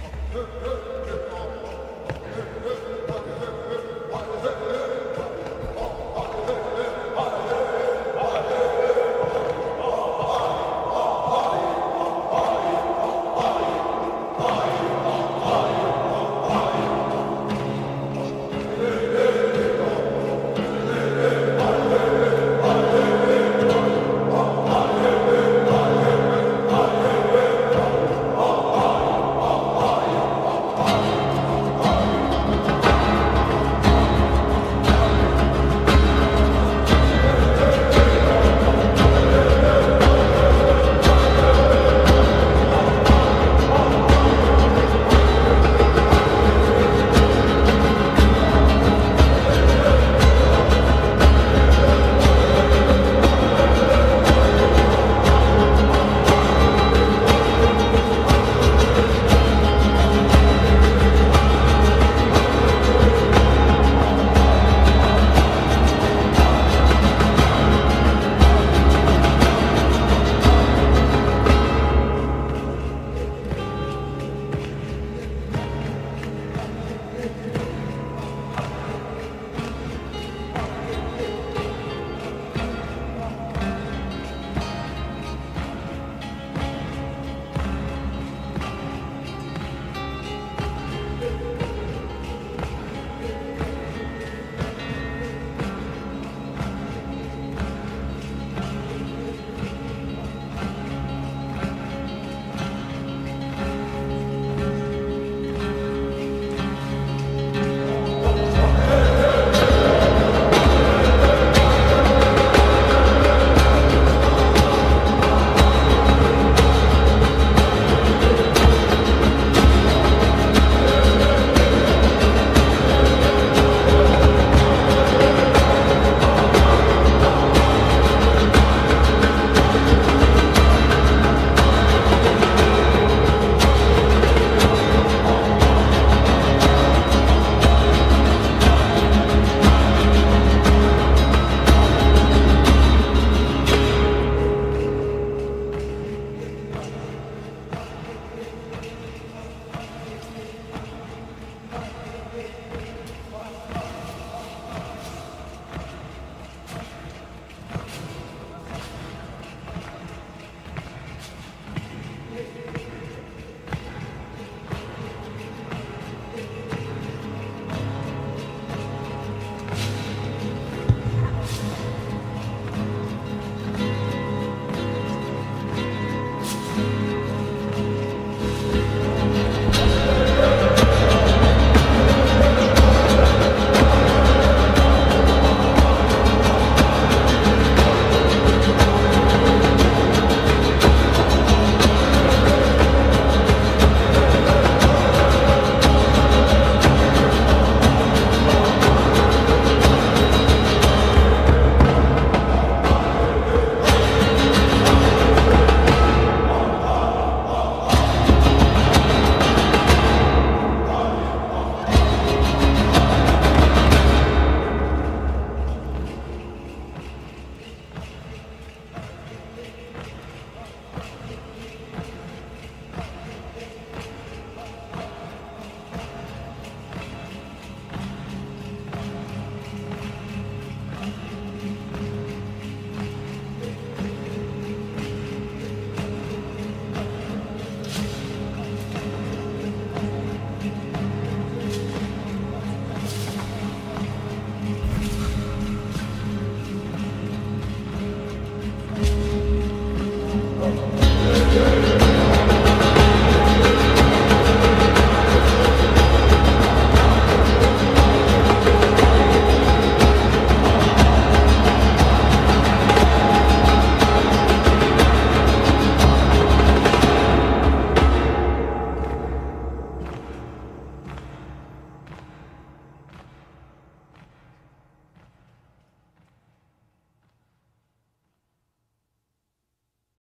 어, 어, 어.